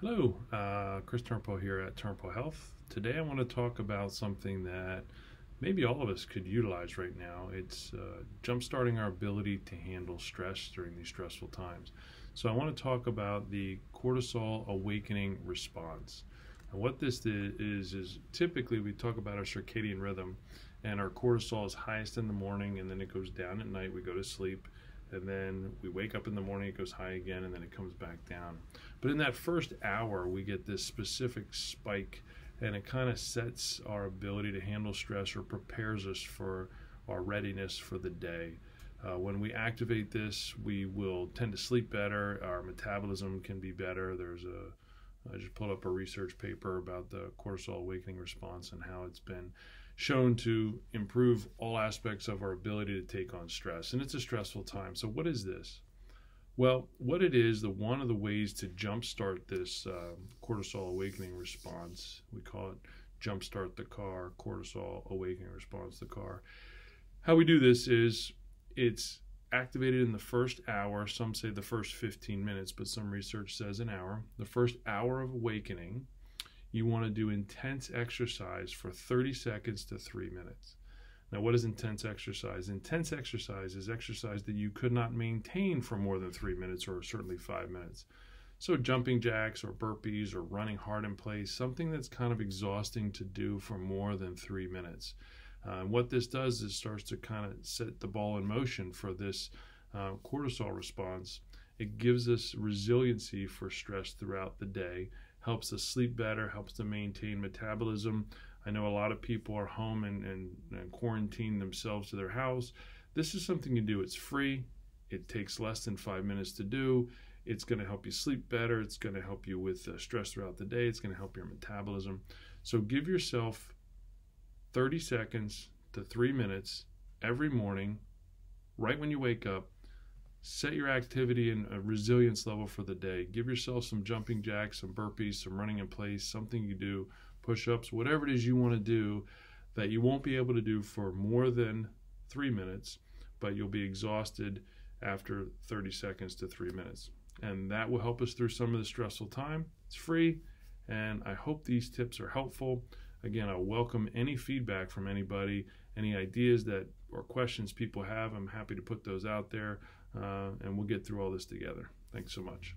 Hello, uh, Chris Turnpaugh here at Turnpaugh Health. Today I want to talk about something that maybe all of us could utilize right now. It's uh, jumpstarting our ability to handle stress during these stressful times. So I want to talk about the cortisol awakening response. And what this is, is typically we talk about our circadian rhythm and our cortisol is highest in the morning and then it goes down at night, we go to sleep and then we wake up in the morning, it goes high again, and then it comes back down. But in that first hour, we get this specific spike, and it kind of sets our ability to handle stress or prepares us for our readiness for the day. Uh, when we activate this, we will tend to sleep better. Our metabolism can be better. There's a I just pulled up a research paper about the cortisol awakening response and how it's been shown to improve all aspects of our ability to take on stress. And it's a stressful time. So, what is this? Well, what it is, the one of the ways to jumpstart this uh, cortisol awakening response, we call it jumpstart the car, cortisol awakening response the car. How we do this is it's activated in the first hour. Some say the first 15 minutes, but some research says an hour. The first hour of awakening, you want to do intense exercise for 30 seconds to three minutes. Now, what is intense exercise? Intense exercise is exercise that you could not maintain for more than three minutes or certainly five minutes. So, jumping jacks or burpees or running hard in place, something that's kind of exhausting to do for more than three minutes. Uh, what this does is starts to kind of set the ball in motion for this uh, cortisol response. It gives us resiliency for stress throughout the day, helps us sleep better, helps to maintain metabolism. I know a lot of people are home and, and, and quarantine themselves to their house. This is something you do. It's free. It takes less than five minutes to do. It's going to help you sleep better. It's going to help you with uh, stress throughout the day. It's going to help your metabolism. So give yourself 30 seconds to three minutes every morning, right when you wake up. Set your activity and a resilience level for the day. Give yourself some jumping jacks, some burpees, some running in place, something you do, push ups, whatever it is you want to do that you won't be able to do for more than three minutes, but you'll be exhausted after 30 seconds to three minutes. And that will help us through some of the stressful time. It's free, and I hope these tips are helpful. Again, I welcome any feedback from anybody, any ideas that or questions people have. I'm happy to put those out there, uh, and we'll get through all this together. Thanks so much.